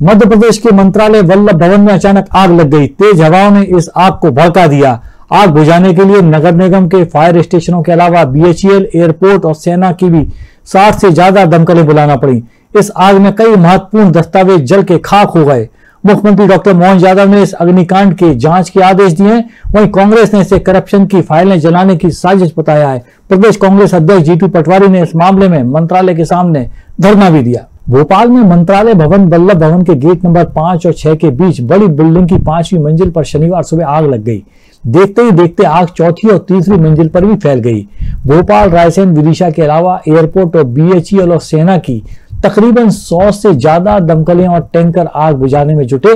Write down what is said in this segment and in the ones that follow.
मध्य प्रदेश के मंत्रालय वल्लभ भवन में अचानक आग लग गई। तेज हवाओं ने इस आग को भड़का दिया। आग बुझाने के लिए नगर निगम के फायर स्टेशनों के अलावा बीएचईएल, एयरपोर्ट और सेना की भी साठ से ज़्यादा दमकलें बुलाना पड़ी। इस आग में कई महत्वपूर्ण दस्तावेज़ जल के खाक हो गए। मुख्यमंत्री डॉक्टर मोहन यादव ने इस अग्निकांड के जाँच के आदेश दिए। वहीं कांग्रेस ने इसे करप्शन की फाइलें जलाने की साजिश बताया है। प्रदेश कांग्रेस अध्यक्ष जीतू पटवारी ने इस मामले में मंत्रालय के सामने धरना भी दिया। भोपाल में मंत्रालय भवन बल्लभ भवन के गेट नंबर पाँच और छह के बीच बड़ी बिल्डिंग की पांचवी मंजिल पर शनिवार सुबह आग लग गई। देखते ही देखते आग चौथी और तीसरी मंजिल पर भी फैल गई। भोपाल, रायसेन, विदिशा के अलावा एयरपोर्ट और बीएचईएल और सेना की तकरीबन सौ से ज़्यादा दमकलें और टैंकर आग बुझाने में जुटे।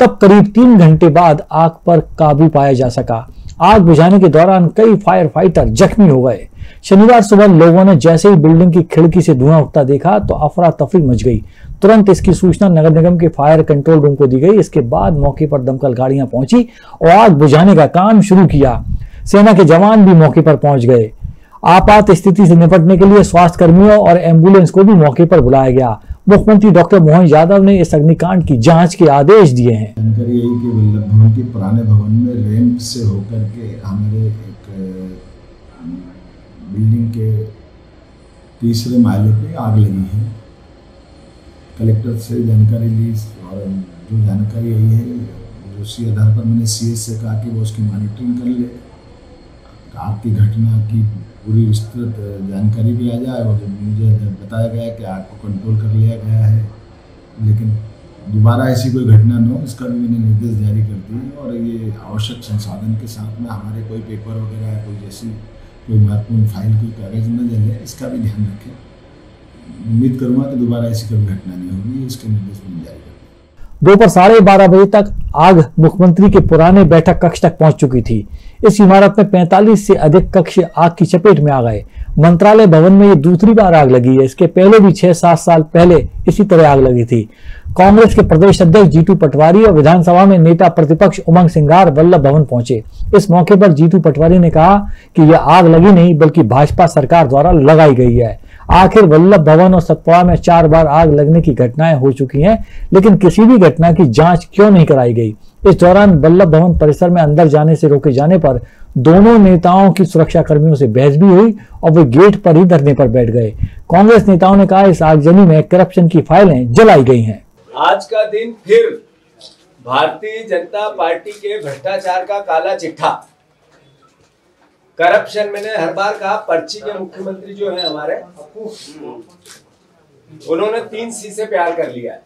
तब करीब तीन घंटे बाद आग पर काबू पाया जा सका। आग बुझाने के दौरान कई फायर फाइटर जख्मी हो गए। शनिवार सुबह लोगों ने जैसे ही बिल्डिंग की खिड़की से धुआँ उठता देखा तो अफरा तफरी मच गई। तुरंत इसकी सूचना नगर निगम के फायर कंट्रोल रूम को दी गई। इसके बाद मौके पर दमकल गाड़ियाँ पहुँची और आग बुझाने का काम शुरू किया। सेना के जवान भी मौके पर पहुँच गए। आपात स्थिति से निपटने के लिए स्वास्थ्य कर्मियों और एंबुलेंस को भी मौके पर बुलाया गया। मुख्यमंत्री डॉक्टर मोहन यादव ने इस अग्निकांड की जाँच के आदेश दिए हैं। जानकारी यही कि वल्लभ भवन के पुराने भवन में रैंप से होकर के हमारे एक बिल्डिंग के तीसरे माले पे आग लगी है। कलेक्टर से जानकारी ली और जो जानकारी आई है, उसी आधार पर मैंने सी से कहा कि वो उसकी मॉनिटरिंग कर ले। आग की घटना की पूरी विस्तृत जानकारी भी आ जाए और मुझे बताया गया कि आग को कंट्रोल कर लिया गया है। लेकिन दोबारा ऐसी कोई घटना न हो, इसका भी मैंने निर्देश जारी कर दिए और ये आवश्यक संसाधन के साथ में हमारे कोई पेपर वगैरह कोई जैसी कोई महत्वपूर्ण फ़ाइल कोई कागज़ न जले इसका भी ध्यान रखें। उम्मीद करूँगा कि दोबारा ऐसी कोई घटना नहीं होगी, इसके निर्देश जारी कर दोपहर साढ़े बारह बजे तक आग मुख्यमंत्री के पुराने बैठक कक्ष तक पहुँच चुकी थी। इस इमारत में 45 से अधिक कक्ष आग की चपेट में आ गए। मंत्रालय भवन में ये दूसरी बार आग लगी है। इसके पहले भी छह सात साल पहले इसी तरह आग लगी थी। कांग्रेस के प्रदेश अध्यक्ष जीतू पटवारी और विधानसभा में नेता प्रतिपक्ष उमंग सिंगार वल्लभ भवन पहुँचे। इस मौके पर जीतू पटवारी ने कहा कि यह आग लगी नहीं, बल्कि भाजपा सरकार द्वारा लगाई गई है। आखिर वल्लभ भवन और सतपुड़ा में चार बार आग लगने की घटनाएँ हो चुकी हैं, लेकिन किसी भी घटना की जाँच क्यों नहीं कराई गई? इस दौरान वल्लभ भवन परिसर में अंदर जाने से रोके जाने पर दोनों नेताओं की सुरक्षा कर्मियों से बहस भी हुई और वे गेट पर ही धरने पर बैठ गए। कांग्रेस नेताओं ने कहा, इस आगजनी में करप्शन की फाइलें जलाई गई हैं। आज का दिन फिर भारतीय जनता पार्टी के भ्रष्टाचार का काला चिट्ठा। करप्शन मैंने हर बार कहा, पर्ची के मुख्यमंत्री जो है हमारे, उन्होंने तीन सी से प्यार कर लिया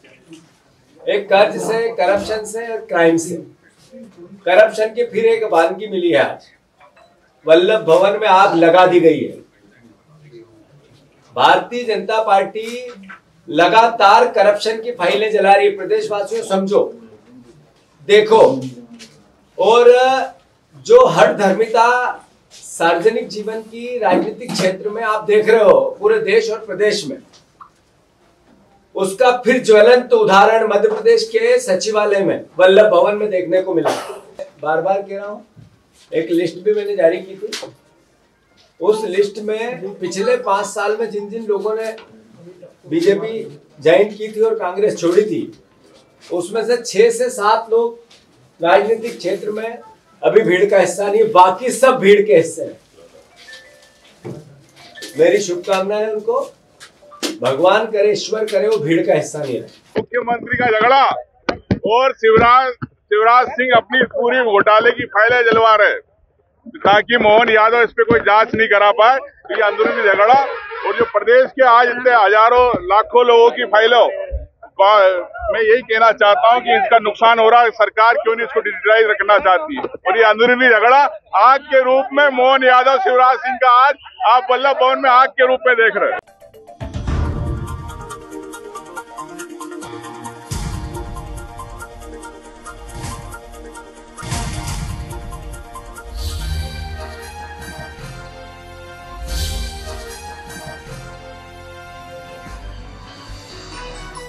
एक कर्ज से करप्शन से और क्राइम से। करप्शन की फिर एक वानगी मिली है आज। वल्लभ भवन में आग लगा दी गई है। भारतीय जनता पार्टी लगातार करप्शन की फाइलें जला रही है प्रदेशवासियों, समझो। देखो, और, जो हर धर्मिता सार्वजनिक जीवन की राजनीतिक क्षेत्र में आप देख रहे हो, पूरे देश और प्रदेश में, उसका फिर ज्वलंत उदाहरण मध्य प्रदेश के सचिवालय में, वल्लभ भवन में देखने को मिला। बार बार कह रहा हूँ, एक लिस्ट भी मैंने जारी की थी। उस लिस्ट में पिछले पाँच साल में जिन जिन लोगों ने बीजेपी ज्वाइन की थी और कांग्रेस छोड़ी थी। उसमें से छह से सात लोग राजनीतिक क्षेत्र में अभी भीड़ का हिस्सा नहीं, बाकी सब भीड़ के हिस्से हैं। मेरी शुभकामनाएँ उनको। भगवान करे, ईश्वर करे, वो भीड़ का हिस्सा नहीं रहे। मुख्यमंत्री का झगड़ा और शिवराज शिवराज सिंह अपनी पूरी घोटाले की फाइलें जलवा रहे ताकि मोहन यादव इस पे कोई जाँच नहीं करा पाए, ये अंदरूनी झगड़ा और जो प्रदेश के आज इतने हज़ारों, लाखों लोगों की फाइलों मैं यही कहना चाहता हूँ कि इसका नुकसान हो रहा है, सरकार क्यों नहीं इसको डिजिटलाइज रखना चाहती है? और ये अंदरूनी झगड़ा आग के रूप में मोहन यादव, शिवराज सिंह का आज आप वल्लभ भवन में आग के रूप में देख रहे हैं।